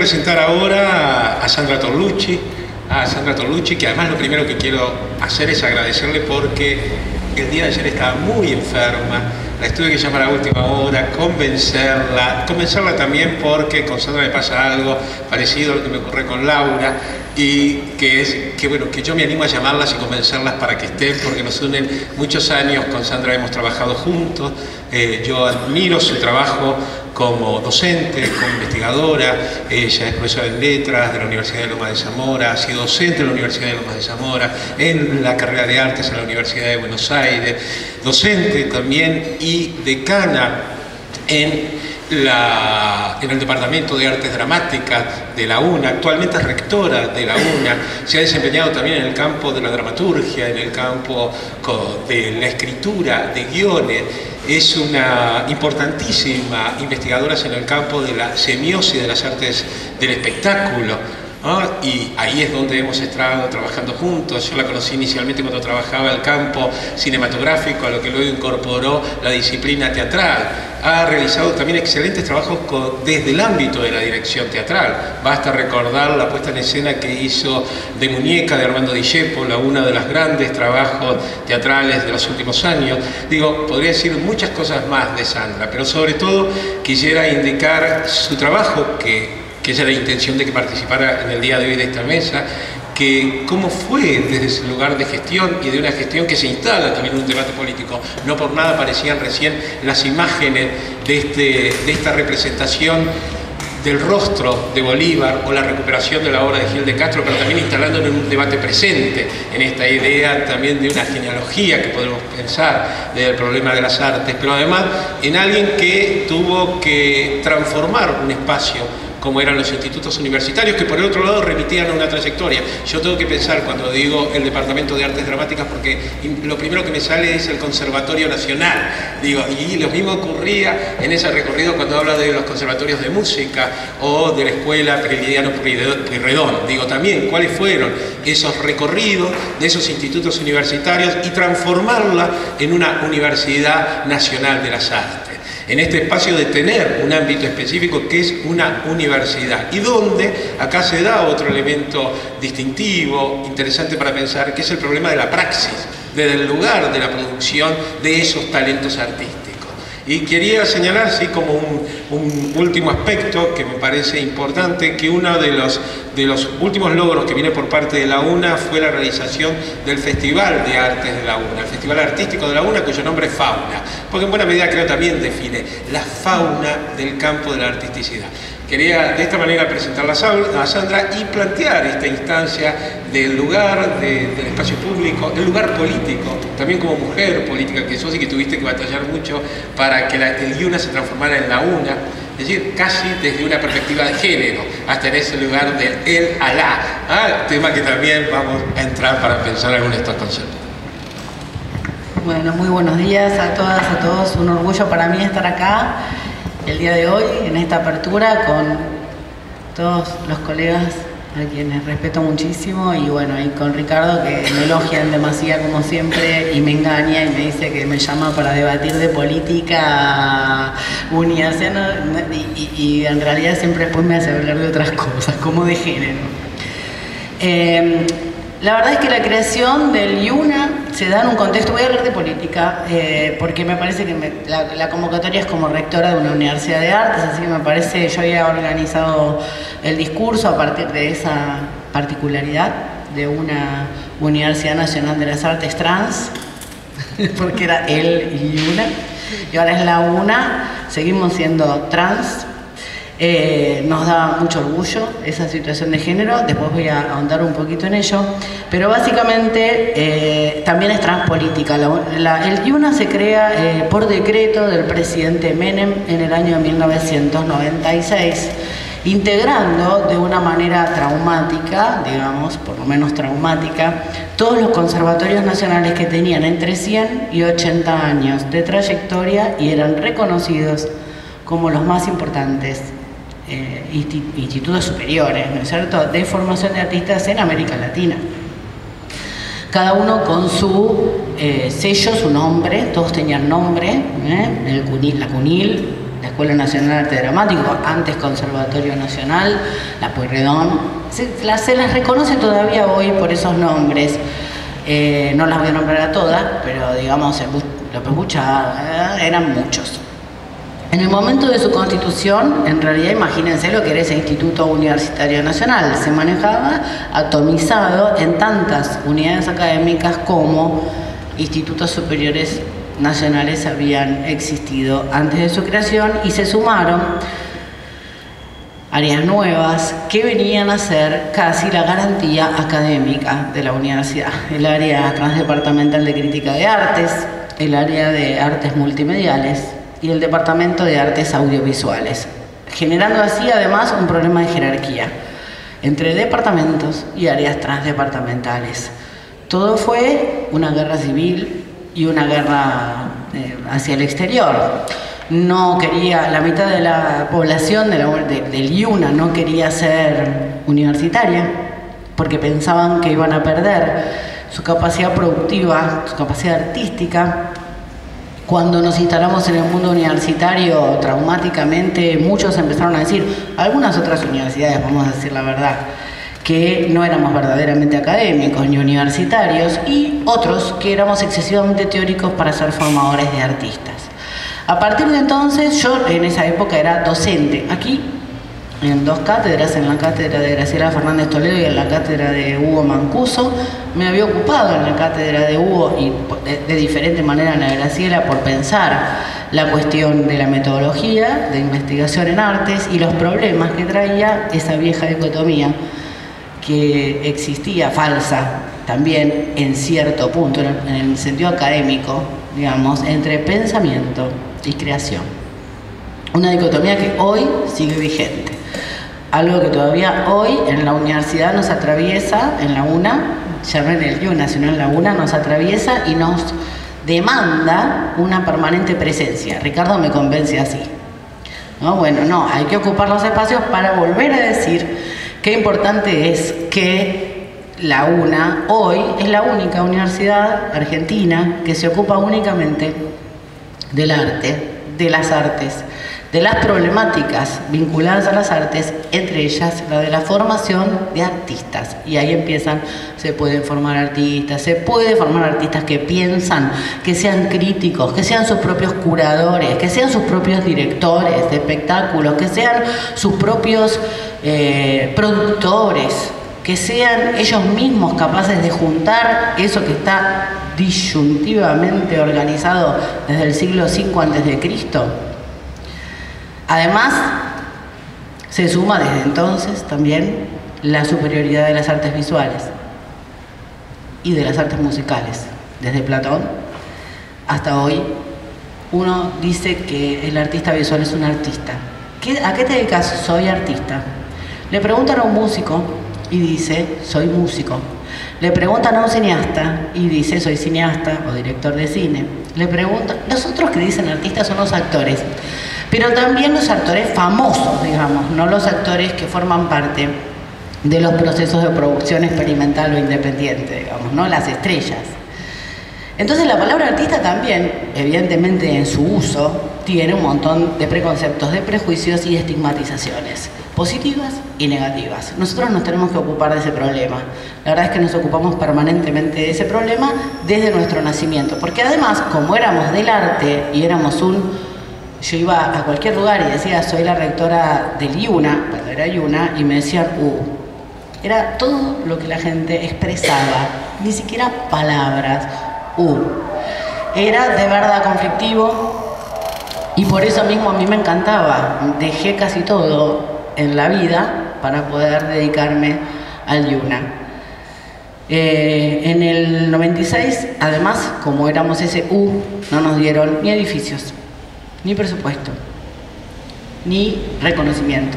presentar ahora a Sandra Torlucci, a Sandra Torlucci, que además lo primero que quiero hacer es agradecerle porque el día de ayer estaba muy enferma, la tuve que llamar a última hora, convencerla, convencerla también porque con Sandra me pasa algo parecido a lo que me ocurre con Laura y que es que bueno que yo me animo a llamarlas y convencerlas para que estén porque nos unen muchos años. Con Sandra hemos trabajado juntos eh, yo admiro su trabajo como docente, como investigadora, ella es profesora en letras de la Universidad de Loma de Zamora, ha sido docente en la Universidad de Loma de Zamora, en la carrera de artes en la Universidad de Buenos Aires, docente también y decana en en el Departamento de Artes Dramáticas de la UNA, actualmente es rectora de la UNA, se ha desempeñado también en el campo de la dramaturgia, en el campo de la escritura, de guiones, es una importantísima investigadora en el campo de la semiosis de las artes del espectáculo. y ahí es donde hemos estado trabajando juntos. Yo la conocí inicialmente cuando trabajaba el campo cinematográfico, a lo que luego incorporó la disciplina teatral ha realizado también excelentes trabajos desde el ámbito de la dirección teatral. Basta recordar la puesta en escena que hizo de Muñeca de Armando Di la una de los grandes trabajos teatrales de los últimos años. Digo, podría decir muchas cosas más de Sandra, pero sobre todo quisiera indicar su trabajo, que, que la intención de que participara en el día de hoy de esta mesa, que cómo fue desde ese lugar de gestión y de una gestión que se instala también en un debate político. No por nada aparecían recién las imágenes de, este, de esta representación del rostro de Bolívar o la recuperación de la obra de Gil de Castro, pero también instalándolo en un debate presente, en esta idea también de una genealogía que podemos pensar del problema de las artes, pero además en alguien que tuvo que transformar un espacio como eran los institutos universitarios, que por el otro lado remitían a una trayectoria. Yo tengo que pensar cuando digo el Departamento de Artes Dramáticas, porque lo primero que me sale es el Conservatorio Nacional. Digo, y lo mismo ocurría en ese recorrido cuando habla de los conservatorios de música o de la Escuela Prelidiano Pueyrredón. Digo también cuáles fueron esos recorridos de esos institutos universitarios y transformarla en una Universidad Nacional de las Artes en este espacio de tener un ámbito específico que es una universidad y donde acá se da otro elemento distintivo, interesante para pensar, que es el problema de la praxis, desde el lugar de la producción de esos talentos artísticos. Y quería señalar, sí, como un, último aspecto que me parece importante, que uno de los, de los últimos logros que viene por parte de la UNA fue la realización del Festival de Artes de la UNA, el Festival Artístico de la UNA, cuyo nombre es Fauna, porque en buena medida creo también define la fauna del campo de la artisticidad. Quería de esta manera presentarla a Sandra y plantear esta instancia del lugar, del espacio público, el lugar político, también como mujer política que sos y que tuviste que batallar mucho para que el Yuna se transformara en la una, es decir, casi desde una perspectiva de género, hasta en ese lugar del él a la, ¿ah? tema que también vamos a entrar para pensar algunos de estos conceptos. Bueno, muy buenos días a todas, a todos. Un orgullo para mí estar acá el día de hoy en esta apertura con todos los colegas a quienes respeto muchísimo y bueno, y con Ricardo que me elogian demasiado como siempre y me engaña y me dice que me llama para debatir de política universidad y, en realidad siempre después me hace hablar de otras cosas, como de género. Eh, la verdad es que la creación del IUNA se da en un contexto, voy a hablar de política, eh, porque me parece que la, convocatoria es como rectora de una universidad de artes, así que me parece, yo había organizado el discurso a partir de esa particularidad de una Universidad Nacional de las Artes Trans, porque era él y una, y ahora es la una, seguimos siendo trans, eh, nos da mucho orgullo esa situación de género, después voy a ahondar un poquito en ello, pero básicamente eh, también es transpolítica. el IUNA se crea eh, por decreto del presidente Menem en el año 1996 integrando de una manera traumática, digamos, por lo menos traumática, todos los conservatorios nacionales que tenían entre 100 y 80 años de trayectoria y eran reconocidos como los más importantes eh, institutos superiores, ¿no es cierto?, de formación de artistas en América Latina. Cada uno con su eh, sello, su nombre, todos tenían nombre, ¿eh? el la CUNIL, la Escuela Nacional de Arte Dramático, antes Conservatorio Nacional, la Pueyrredón, se, se las reconoce todavía hoy por esos nombres. No las voy a nombrar a todas, pero digamos, escucha eh, eran muchos. En el momento de su constitución, en realidad imagínense lo que era ese Instituto Universitario Nacional, se manejaba atomizado en tantas unidades académicas como institutos superiores nacionales habían existido antes de su creación y se sumaron áreas nuevas que venían a ser casi la garantía académica de la universidad. El área transdepartamental de crítica de artes, el área de artes multimediales y el departamento de artes audiovisuales, generando así además un problema de jerarquía entre departamentos y áreas transdepartamentales. Todo fue una guerra civil y una guerra eh, hacia el exterior no quería, la mitad de la población de la, del IUNA no quería ser universitaria porque pensaban que iban a perder su capacidad productiva, su capacidad artística. Cuando nos instalamos en el mundo universitario traumáticamente, muchos empezaron a decir, algunas otras universidades, vamos a decir la verdad, que no éramos verdaderamente académicos ni universitarios, y otros que éramos excesivamente teóricos para ser formadores de artistas. A partir de entonces, yo en esa época era docente. Aquí, en dos cátedras, en la cátedra de Graciela Fernández Toledo y en la cátedra de Hugo Mancuso. Me había ocupado en la cátedra de Hugo y de, diferente manera en la Graciela por pensar la cuestión de la metodología de investigación en artes y los problemas que traía esa vieja dicotomía que existía falsa también en cierto punto, en el sentido académico, digamos, entre pensamiento y creación. Una dicotomía que hoy sigue vigente. Algo que todavía hoy en la universidad nos atraviesa, en la UNA, ya no en el IUNA, sino en la UNA, nos atraviesa y nos demanda una permanente presencia. Ricardo me convence así. ¿No? Bueno, no, hay que ocupar los espacios para volver a decir qué importante es que la UNA hoy es la única universidad argentina que se ocupa únicamente del arte, de las artes, de las problemáticas vinculadas a las artes, entre ellas la de la formación de artistas. Y ahí empiezan, se pueden formar artistas, se puede formar artistas que piensan, que sean críticos, que sean sus propios curadores, que sean sus propios directores de espectáculos, que sean sus propios eh, productores, que sean ellos mismos capaces de juntar eso que está disyuntivamente organizado desde el siglo V antes de Cristo. Además, se suma desde entonces también la superioridad de las artes visuales y de las artes musicales. Desde Platón hasta hoy, uno dice que el artista visual es un artista. ¿A qué te dedicas? Soy artista. Le preguntan a un músico y dice, soy músico. Le preguntan a un cineasta y dice, soy cineasta o director de cine. Le preguntan, los otros que dicen artistas son los actores, pero también los actores famosos, digamos, no los actores que forman parte de los procesos de producción experimental o independiente, digamos, ¿no? Las estrellas. Entonces la palabra artista también, evidentemente en su uso, tiene un montón de preconceptos, de prejuicios y estigmatizaciones positivas y negativas. Nosotros nos tenemos que ocupar de ese problema. La verdad es que nos ocupamos permanentemente de ese problema desde nuestro nacimiento, porque además, como éramos del arte y éramos un... Yo iba a cualquier lugar y decía, soy la rectora del IUNA, cuando era IUNA, y me decían, uh, era todo lo que la gente expresaba, ni siquiera palabras, uh. Era de verdad conflictivo y por eso mismo a mí me encantaba. Dejé casi todo en la vida para poder dedicarme al Yuna. Eh, en el 96, además, como éramos ese U, no nos dieron ni edificios, ni presupuesto, ni reconocimiento.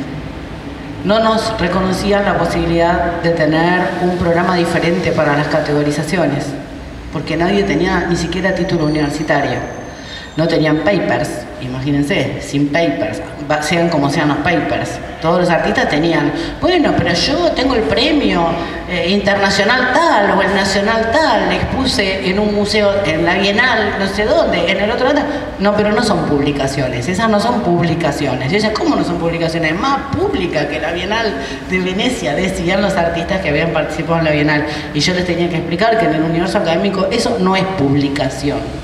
No nos reconocían la posibilidad de tener un programa diferente para las categorizaciones, porque nadie tenía ni siquiera título universitario. No tenían papers, imagínense, sin papers, sean como sean los papers. Todos los artistas tenían, bueno, pero yo tengo el premio eh, internacional tal o el nacional tal, le expuse en un museo, en la Bienal, no sé dónde, en el otro lado. No, pero no son publicaciones, esas no son publicaciones. Y ella, ¿cómo no son publicaciones? Más pública que la Bienal de Venecia, decían los artistas que habían participado en la Bienal. Y yo les tenía que explicar que en el universo académico eso no es publicación.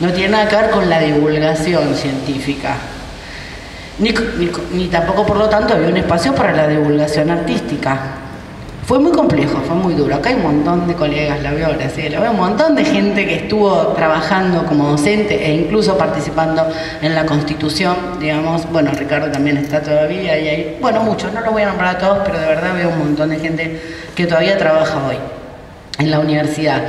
No tiene nada que ver con la divulgación científica. Ni, tampoco, por lo tanto, había un espacio para la divulgación artística. Fue muy complejo, fue muy duro. Acá hay un montón de colegas, la veo ahora, sí, veo un montón de gente que estuvo trabajando como docente e incluso participando en la constitución, digamos. Bueno, Ricardo también está todavía y hay, bueno, muchos, no lo voy a nombrar a todos, pero de verdad veo un montón de gente que todavía trabaja hoy en la universidad.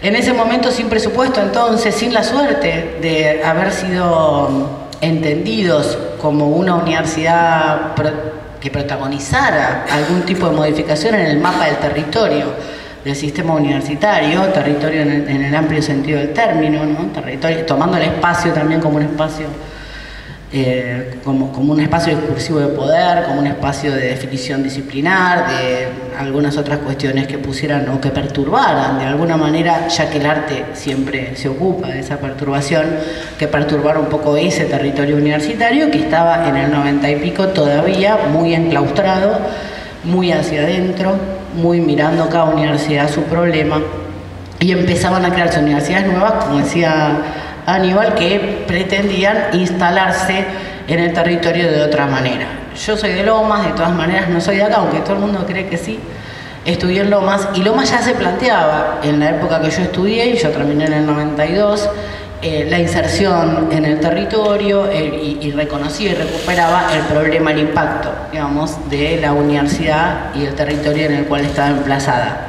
En ese momento sin presupuesto, entonces, sin la suerte de haber sido entendidos como una universidad que protagonizara algún tipo de modificación en el mapa del territorio del sistema universitario, territorio en el, amplio sentido del término, territorio, tomando el espacio también como un espacio eh, como, como, un espacio discursivo de poder, como un espacio de definición disciplinar, de algunas otras cuestiones que pusieran o que perturbaran de alguna manera, ya que el arte siempre se ocupa de esa perturbación, que perturbara un poco ese territorio universitario que estaba en el noventa y pico todavía muy enclaustrado, muy hacia adentro, muy mirando cada universidad su problema, y empezaban a crearse universidades nuevas, como decía Aníbal que pretendían instalarse en el territorio de otra manera. Yo soy de Lomas, de todas maneras no soy de acá, aunque todo el mundo cree que sí. Estudié en Lomas y Lomas ya se planteaba en la época que yo estudié, y yo terminé en el 92, eh, la inserción en el territorio eh, y, y, reconocía y recuperaba el problema, el impacto, digamos, de la universidad y el territorio en el cual estaba emplazada.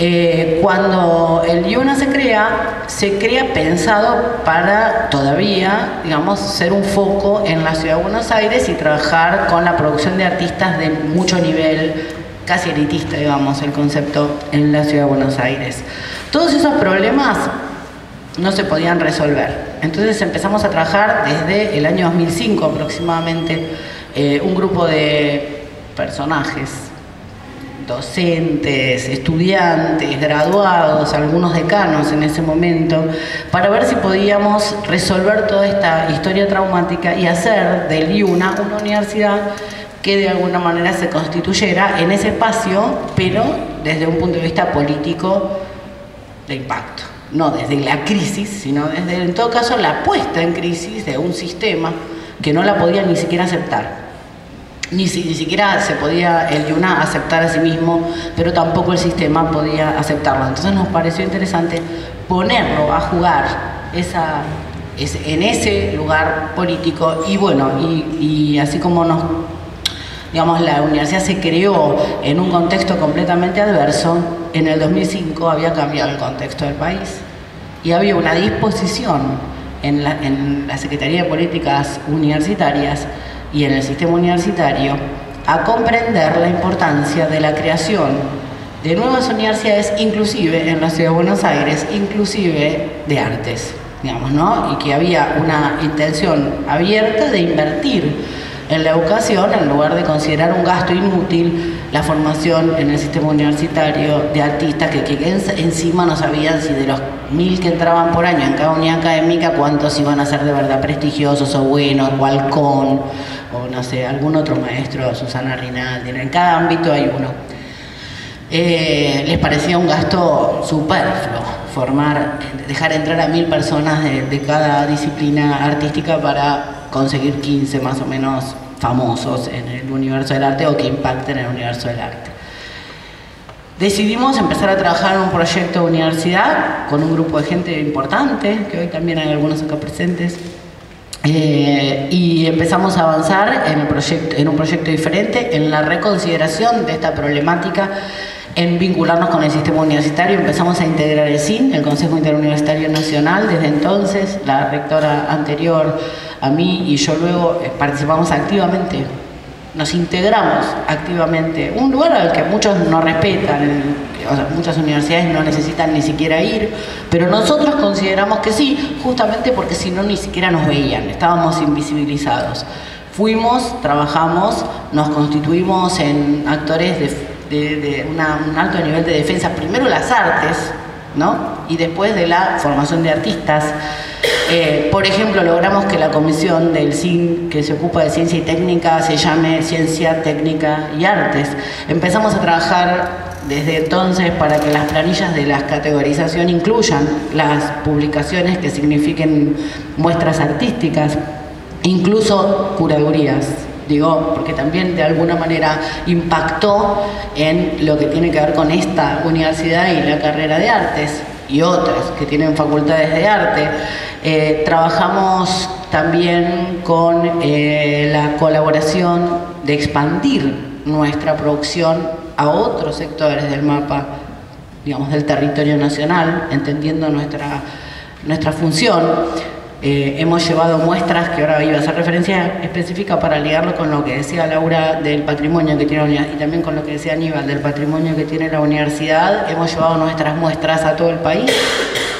Eh, cuando el IUNA se crea, se crea pensado para todavía, digamos, ser un foco en la ciudad de Buenos Aires y trabajar con la producción de artistas de mucho nivel, casi elitista, digamos, el concepto en la ciudad de Buenos Aires. Todos esos problemas no se podían resolver. Entonces empezamos a trabajar desde el año 2005 aproximadamente, eh, un grupo de personajes docentes, estudiantes, graduados, algunos decanos en ese momento, para ver si podíamos resolver toda esta historia traumática y hacer del IUNA una universidad que de alguna manera se constituyera en ese espacio, pero desde un punto de vista político de impacto. No desde la crisis, sino desde, en todo caso, la puesta en crisis de un sistema que no la podía ni siquiera aceptar ni, ni siquiera se podía el Yuna aceptar a sí mismo, pero tampoco el sistema podía aceptarlo. Entonces nos pareció interesante ponerlo a jugar esa, en ese lugar político y bueno, y, así como nos, digamos, la universidad se creó en un contexto completamente adverso, en el 2005 había cambiado el contexto del país y había una disposición en la, en la Secretaría de Políticas Universitarias y en el sistema universitario a comprender la importancia de la creación de nuevas universidades, inclusive en la ciudad de Buenos Aires, inclusive de artes, digamos, ¿no? Y que había una intención abierta de invertir en la educación en lugar de considerar un gasto inútil la formación en el sistema universitario de artistas que, que encima no sabían si de los mil que entraban por año en cada unidad académica cuántos iban a ser de verdad prestigiosos o buenos, o halcón, no sé, algún otro maestro, Susana Rinaldi, en cada ámbito hay uno. Eh, les parecía un gasto superfluo formar, dejar entrar a mil personas de, cada disciplina artística para conseguir 15 más o menos famosos en el universo del arte o que impacten en el universo del arte. Decidimos empezar a trabajar un proyecto de universidad con un grupo de gente importante, que hoy también hay algunos acá presentes, eh, y empezamos a avanzar en, el proyecto, en un proyecto diferente, en la reconsideración de esta problemática en vincularnos con el sistema universitario. Empezamos a integrar el CIN, el Consejo Interuniversitario Nacional, desde entonces, la rectora anterior a mí y yo luego eh, participamos activamente, nos integramos activamente. Un lugar al que muchos no respetan, muchas universidades no necesitan ni siquiera ir, pero nosotros consideramos que sí, justamente porque si no ni siquiera nos veían, estábamos invisibilizados. Fuimos, trabajamos, nos constituimos en actores de, un alto nivel de defensa, primero las artes, ¿no? Y después de la formación de artistas. Eh, por ejemplo, logramos que la comisión del CIN que se ocupa de ciencia y técnica se llame Ciencia, Técnica y Artes. Empezamos a trabajar desde entonces para que las planillas de la categorización incluyan las publicaciones que signifiquen muestras artísticas incluso curadurías. Digo, porque también de alguna manera impactó en lo que tiene que ver con esta universidad y la carrera de artes y otras que tienen facultades de arte. Eh, trabajamos también con eh, la colaboración de expandir nuestra producción a otros sectores del mapa, digamos, del territorio nacional, entendiendo nuestra, nuestra función. Eh, hemos llevado muestras, que ahora iba a hacer referencia específica para ligarlo con lo que decía Laura del patrimonio que tiene la universidad y también con lo que decía Aníbal del patrimonio que tiene la universidad. Hemos llevado nuestras muestras a todo el país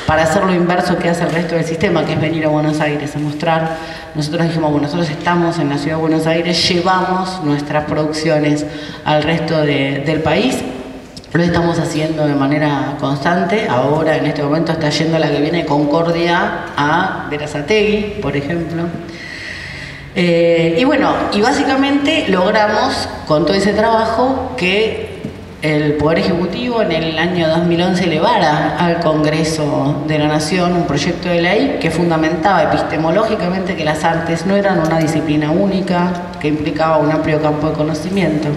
para hacer lo inverso que hace el resto del sistema, que es venir a Buenos Aires a mostrar. Nosotros dijimos, bueno, nosotros estamos en la ciudad de Buenos Aires, llevamos nuestras producciones al resto del país lo estamos haciendo de manera constante. Ahora, en este momento, está yendo la que viene Concordia a Verazategui, por ejemplo. Eh, y bueno, y básicamente logramos con todo ese trabajo que el Poder Ejecutivo en el año 2011 elevara al Congreso de la Nación un proyecto de ley que fundamentaba epistemológicamente que las artes no eran una disciplina única, que implicaba un amplio campo de conocimiento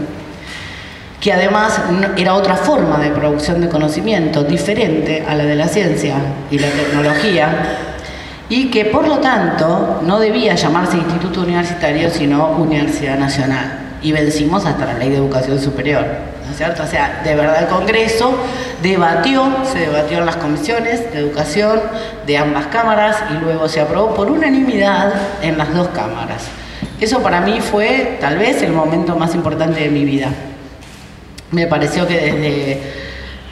que además era otra forma de producción de conocimiento diferente a la de la ciencia y la tecnología, y que por lo tanto no debía llamarse instituto universitario, sino Universidad Nacional. Y vencimos hasta la ley de educación superior, ¿no es cierto? O sea, de verdad el Congreso debatió, se debatió en las comisiones de educación de ambas cámaras y luego se aprobó por unanimidad en las dos cámaras. Eso para mí fue tal vez el momento más importante de mi vida me pareció que desde,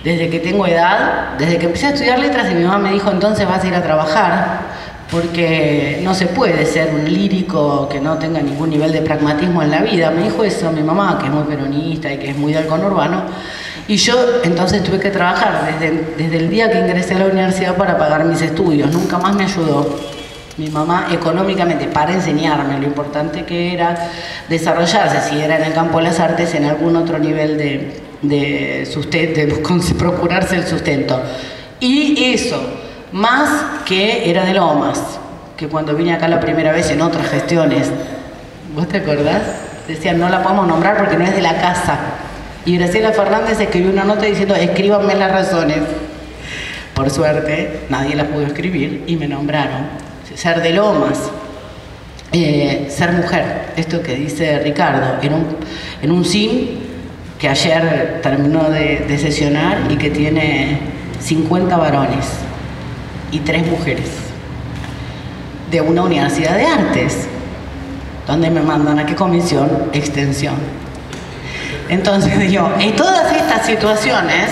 desde que tengo edad, desde que empecé a estudiar letras y mi mamá me dijo entonces vas a ir a trabajar, porque no se puede ser un lírico que no tenga ningún nivel de pragmatismo en la vida. Me dijo eso mi mamá, que es muy peronista y que es muy del conurbano. Y yo entonces tuve que trabajar desde, el día que ingresé a la universidad para pagar mis estudios. Nunca más me ayudó mi mamá económicamente para enseñarme lo importante que era desarrollarse, si era en el campo de las artes, en algún otro nivel de sustento, de procurarse el sustento. Y eso, más que era de Lomas, que cuando vine acá la primera vez en otras gestiones, ¿vos te acordás? Decían, no la podemos nombrar porque no es de la casa. Y Graciela Fernández escribió una nota diciendo, escríbanme las razones. Por suerte, nadie las pudo escribir y me nombraron ser de lomas, eh, ser mujer, esto que dice Ricardo, en un, en un SIM que ayer terminó de, sesionar y que tiene 50 varones y 3 mujeres, de una universidad de artes, donde me mandan a qué comisión, extensión. Entonces digo, en todas estas situaciones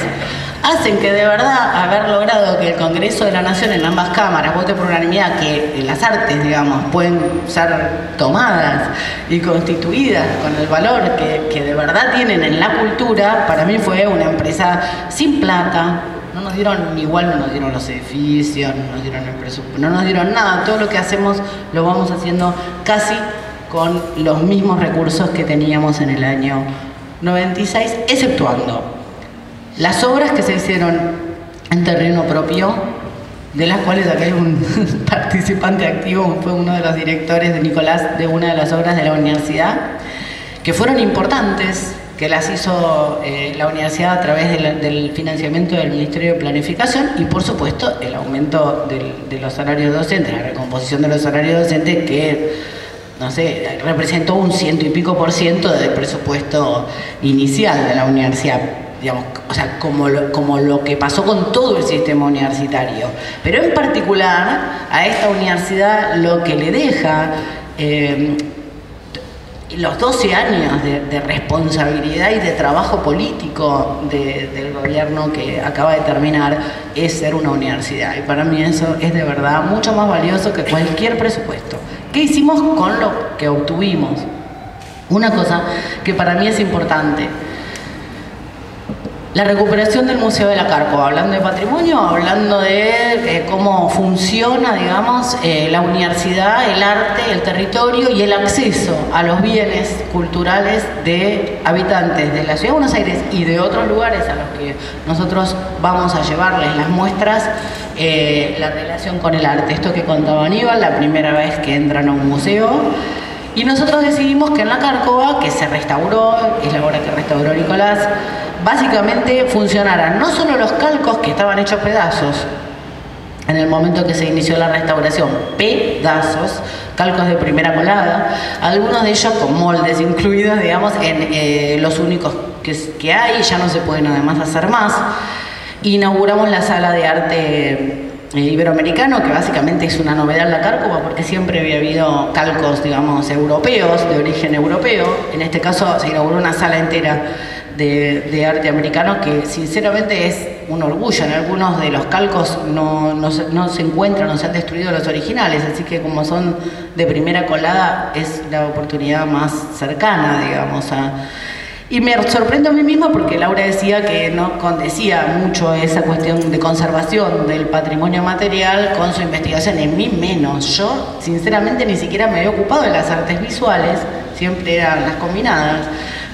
hacen que de verdad haber logrado que el Congreso de la Nación en ambas cámaras vote por unanimidad que las artes, digamos, pueden ser tomadas y constituidas con el valor que, que de verdad tienen en la cultura, para mí fue una empresa sin plata, no nos dieron, igual no nos dieron los edificios, no nos dieron el presupuesto, no nos dieron nada, todo lo que hacemos lo vamos haciendo casi con los mismos recursos que teníamos en el año 96, exceptuando las obras que se hicieron en terreno propio, de las cuales acá un participante activo, fue uno de los directores de Nicolás de una de las obras de la universidad, que fueron importantes, que las hizo eh, la universidad a través del financiamiento del Ministerio de Planificación y por supuesto el aumento de los salarios docentes, la recomposición de los salarios docentes que no sé, representó un ciento y pico por ciento del presupuesto inicial de la universidad digamos, o sea, como lo, como lo que pasó con todo el sistema universitario. Pero en particular a esta universidad lo que le deja, eh, los 12 años de, responsabilidad y de trabajo político del gobierno que acaba de terminar es ser una universidad. Y para mí eso es de verdad mucho más valioso que cualquier presupuesto. ¿Qué hicimos con lo que obtuvimos? Una cosa que para mí es importante la recuperación del Museo de la Carco, hablando de patrimonio, hablando de eh, cómo funciona, digamos, eh, la universidad, el arte, el territorio y el acceso a los bienes culturales de habitantes de la Ciudad de Buenos Aires y de otros lugares a los que nosotros vamos a llevarles las muestras, eh, la relación con el arte. Esto que contaba Aníbal, la primera vez que entran a un museo. Y nosotros decidimos que en la Cárcova, que se restauró, es la obra que restauró Nicolás, básicamente funcionaran no solo los calcos que estaban hechos pedazos, en el momento que se inició la restauración, pedazos, calcos de primera colada, algunos de ellos con moldes incluidos, digamos, en eh, los únicos que, que hay, ya no se pueden además hacer más. Inauguramos la sala de arte eh, iberoamericano, que básicamente es una novedad en la Cárcova, porque siempre había habido calcos, digamos, europeos, de origen europeo. En este caso se inauguró una sala entera de, arte americano que sinceramente es un orgullo. En algunos de los calcos no, no, no, se encuentran, no se han destruido los originales, así que como son de primera colada es la oportunidad más cercana, digamos, a... Y me sorprendo a mí misma porque Laura decía que no condecía mucho esa cuestión de conservación del patrimonio material con su investigación, en mí menos. Yo, sinceramente, ni siquiera me había ocupado de las artes visuales, siempre eran las combinadas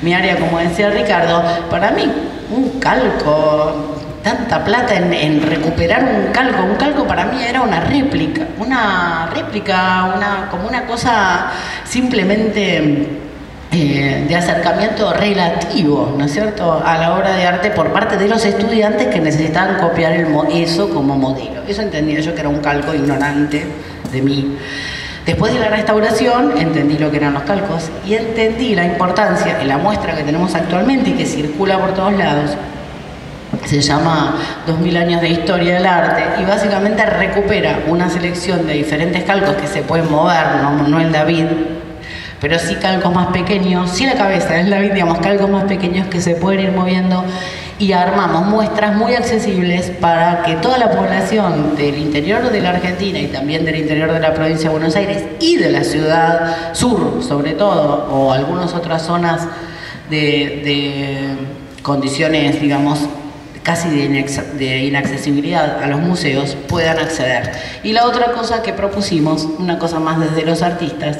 mi área, como decía Ricardo, para mí un calco, tanta plata en, recuperar un calco, un calco para mí era una réplica, una réplica, una, como una cosa simplemente eh, de acercamiento relativo, ¿no es cierto?, a la obra de arte por parte de los estudiantes que necesitaban copiar eso como modelo. Eso entendía yo que era un calco ignorante de mí. Después de la restauración entendí lo que eran los calcos y entendí la importancia de la muestra que tenemos actualmente y que circula por todos lados. Se llama 2000 años de historia del arte y básicamente recupera una selección de diferentes calcos que se pueden mover, no, no el David, pero sí calcos más pequeños, sí la cabeza, es David, digamos, calcos más pequeños que se pueden ir moviendo y armamos muestras muy accesibles para que toda la población del interior de la Argentina y también del interior de la provincia de Buenos Aires y de la ciudad sur, sobre todo, o algunas otras zonas de, condiciones, digamos, casi de, inaccesibilidad a los museos puedan acceder. Y la otra cosa que propusimos, una cosa más desde los artistas,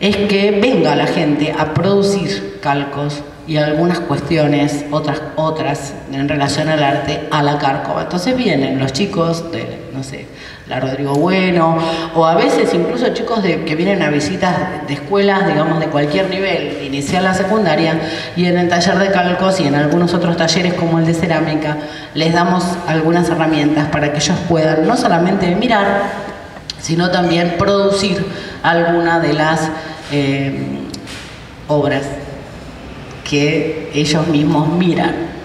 es que venga la gente a producir calcos y algunas cuestiones, otras, otras en relación al arte, a la Cárcova. Entonces vienen los chicos de, no sé, la Rodrigo Bueno, o a veces incluso chicos de, que vienen a visitas de escuelas, digamos, de cualquier nivel, inicial a secundaria, y en el taller de calcos y en algunos otros talleres como el de cerámica, les damos algunas herramientas para que ellos puedan no solamente mirar, sino también producir alguna de las eh, obras que ellos mismos miran.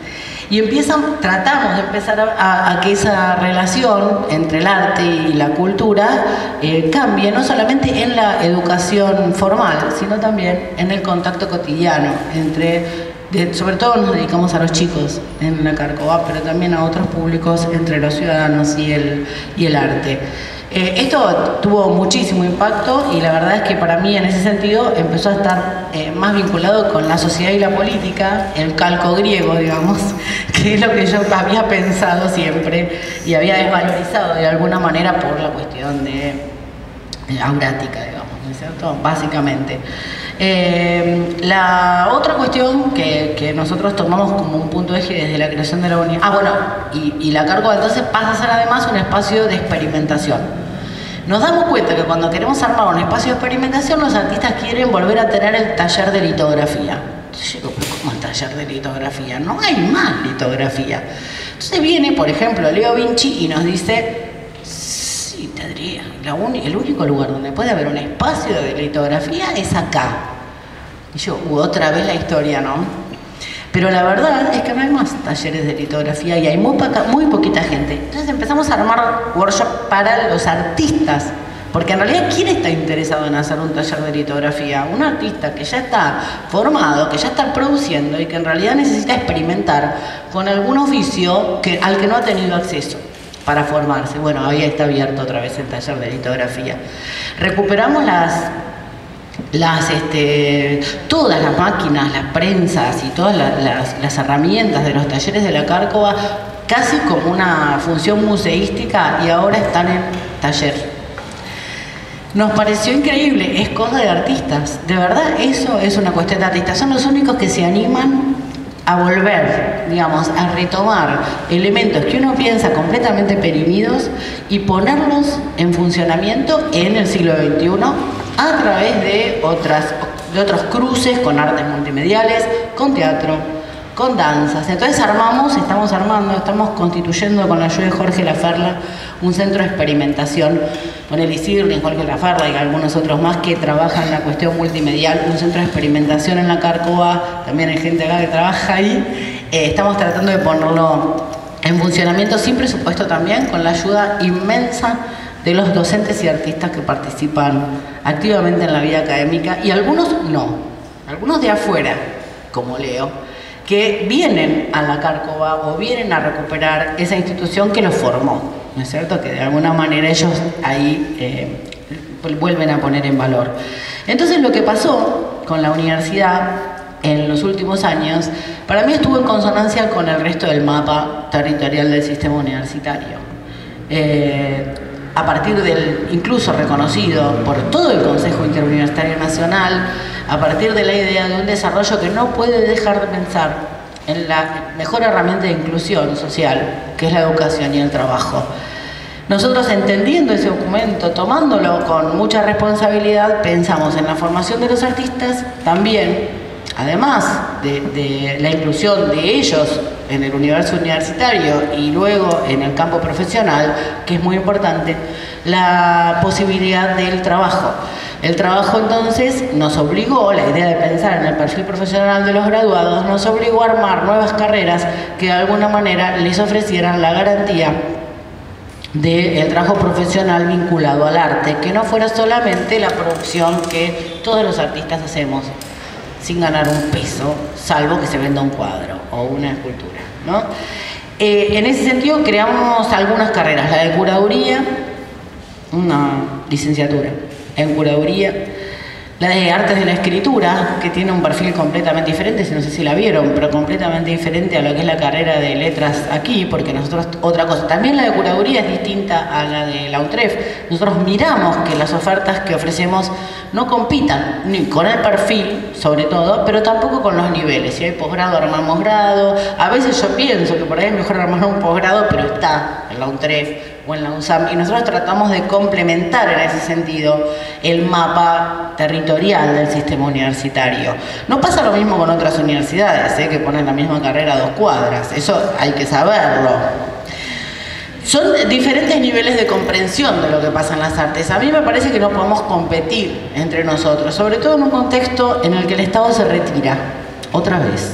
Y empiezan, tratamos de empezar a, que esa relación entre el arte y la cultura eh, cambie, no solamente en la educación formal, sino también en el contacto cotidiano entre sobre todo nos dedicamos a los chicos en la Carcoa, pero también a otros públicos entre los ciudadanos y el, y el arte. Eh, esto tuvo muchísimo impacto y la verdad es que para mí en ese sentido empezó a estar eh, más vinculado con la sociedad y la política, el calco griego, digamos, que es lo que yo había pensado siempre y había desvalorizado de alguna manera por la cuestión de eh, aurática, digamos, ¿no es cierto? Básicamente. la otra cuestión que, nosotros tomamos como un punto eje desde la creación de la unidad, ah bueno, y, y la cargo entonces pasa a ser además un espacio de experimentación. Nos damos cuenta que cuando queremos armar un espacio de experimentación, los artistas quieren volver a tener el taller de litografía. Entonces digo, ¿cómo el taller de litografía? No hay más litografía. Entonces viene, por ejemplo, Leo Vinci y nos dice, sí, tendría, el único lugar donde puede haber un espacio de litografía es acá. Y yo, otra vez la historia, ¿no? Pero la verdad es que no hay más talleres de litografía y hay muy, poquita gente. Entonces empezamos a armar workshops para los artistas Porque en realidad, ¿quién está interesado en hacer un taller de litografía? Un artista que ya está formado, que ya está produciendo y que en realidad necesita experimentar con algún oficio que, al que no ha tenido acceso para formarse. Bueno, ahí está abierto otra vez el taller de litografía. Recuperamos las las, este, todas las máquinas, las prensas y todas las, las, herramientas de los talleres de la Cárcova casi como una función museística y ahora están en taller. Nos pareció increíble, es cosa de artistas, de verdad eso es una cuestión de artistas, son los únicos que se animan a volver, digamos, a retomar elementos que uno piensa completamente perimidos y ponerlos en funcionamiento en el siglo XXI a través de, otras, de otros cruces con artes multimediales, con teatro, con danzas. Entonces armamos, estamos armando, estamos constituyendo con la ayuda de Jorge Laferla un centro de experimentación con el ICIRNI, Jorge Laferla y algunos otros más que trabajan en la cuestión multimedial, un centro de experimentación en la Cárcova, también hay gente acá que trabaja ahí. Eh, estamos tratando de ponerlo en funcionamiento sin presupuesto también, con la ayuda inmensa de los docentes y artistas que participan activamente en la vida académica y algunos no, algunos de afuera, como Leo, que vienen a la Cárcova o vienen a recuperar esa institución que los formó, ¿no es cierto? Que de alguna manera ellos ahí eh, vuelven a poner en valor. Entonces lo que pasó con la universidad en los últimos años, para mí estuvo en consonancia con el resto del mapa territorial del sistema universitario. Eh, a partir del, incluso reconocido por todo el Consejo Interuniversitario Nacional, a partir de la idea de un desarrollo que no puede dejar de pensar en la mejor herramienta de inclusión social, que es la educación y el trabajo. Nosotros entendiendo ese documento, tomándolo con mucha responsabilidad, pensamos en la formación de los artistas, también además de, la inclusión de ellos en el universo universitario y luego en el campo profesional, que es muy importante, la posibilidad del trabajo. El trabajo entonces nos obligó, la idea de pensar en el perfil profesional de los graduados, nos obligó a armar nuevas carreras que de alguna manera les ofrecieran la garantía del trabajo profesional vinculado al arte, que no fuera solamente la producción que todos los artistas hacemos sin ganar un peso, salvo que se venda un cuadro o una escultura. ¿no? Eh, en ese sentido creamos algunas carreras, la de curaduría, una licenciatura en curaduría, la de Artes de la Escritura, que tiene un perfil completamente diferente, no sé si la vieron, pero completamente diferente a lo que es la carrera de letras aquí, porque nosotros, otra cosa, también la de curaduría es distinta a la de la UTREF. Nosotros miramos que las ofertas que ofrecemos no compitan ni con el perfil, sobre todo, pero tampoco con los niveles. Si hay posgrado, armamos grado. A veces yo pienso que por ahí es mejor armar un posgrado, pero está en la UTREF o en la UNSAM. Y nosotros tratamos de complementar en ese sentido el mapa territorial del sistema universitario. No pasa lo mismo con otras universidades, ¿eh? que ponen la misma carrera a dos cuadras. Eso hay que saberlo. Son diferentes niveles de comprensión de lo que pasa en las artes. A mí me parece que no podemos competir entre nosotros, sobre todo en un contexto en el que el Estado se retira, otra vez.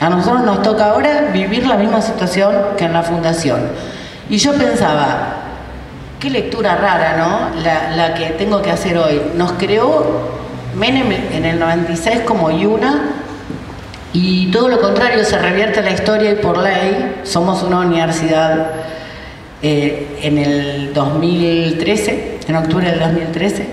A nosotros nos toca ahora vivir la misma situación que en la fundación. Y yo pensaba, qué lectura rara, ¿no? La, que tengo que hacer hoy. Nos creó Menem en el 96 como Yuna y todo lo contrario, se revierte la historia y por ley somos una universidad eh, en el 2013, en octubre del 2013,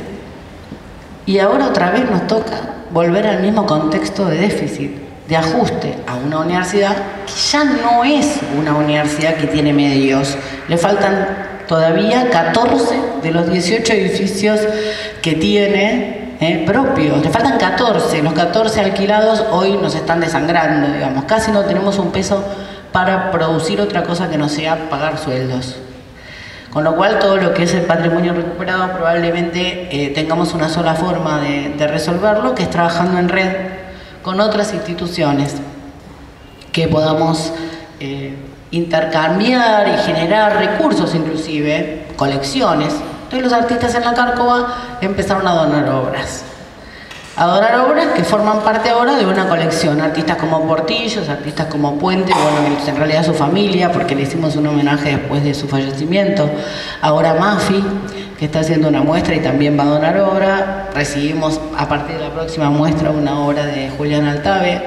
y ahora otra vez nos toca volver al mismo contexto de déficit de ajuste a una universidad que ya no es una universidad que tiene medios. Le faltan todavía 14 de los 18 edificios que tiene eh, propios. Le faltan 14. Los 14 alquilados hoy nos están desangrando, digamos. Casi no tenemos un peso para producir otra cosa que no sea pagar sueldos. Con lo cual todo lo que es el patrimonio recuperado probablemente eh, tengamos una sola forma de, de resolverlo, que es trabajando en red con otras instituciones que podamos eh, intercambiar y generar recursos inclusive, colecciones. Entonces los artistas en la Cárcova empezaron a donar obras. A donar obras que forman parte ahora de una colección. Artistas como Portillos, artistas como Puente, bueno, en realidad su familia, porque le hicimos un homenaje después de su fallecimiento. Ahora Mafi, que está haciendo una muestra y también va a donar obra. Recibimos a partir de la próxima muestra una obra de Julián Altave.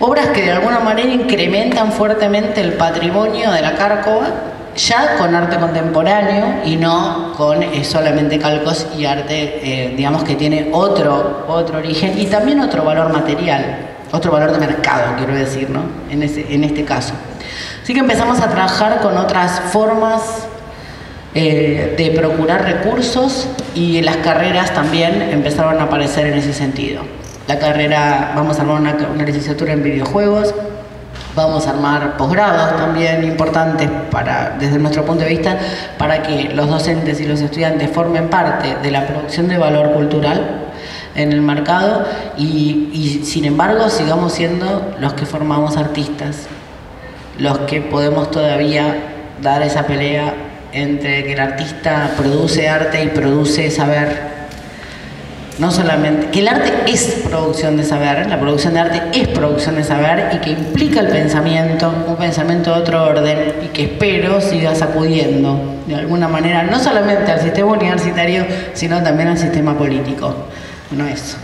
Obras que de alguna manera incrementan fuertemente el patrimonio de la Cárcova ya con arte contemporáneo y no con eh, solamente calcos y arte, eh, digamos que tiene otro, otro origen y también otro valor material, otro valor de mercado, quiero decir, ¿no? En, en este caso. Así que empezamos a trabajar con otras formas eh, de procurar recursos y las carreras también empezaron a aparecer en ese sentido. La carrera, vamos a armar una, una licenciatura en videojuegos, Vamos a armar posgrados también importantes para, desde nuestro punto de vista para que los docentes y los estudiantes formen parte de la producción de valor cultural en el mercado y, y sin embargo sigamos siendo los que formamos artistas, los que podemos todavía dar esa pelea entre que el artista produce arte y produce saber no solamente, que el arte es producción de saber, la producción de arte es producción de saber y que implica el pensamiento, un pensamiento de otro orden y que espero siga sacudiendo de alguna manera, no solamente al sistema universitario, sino también al sistema político. Bueno, eso.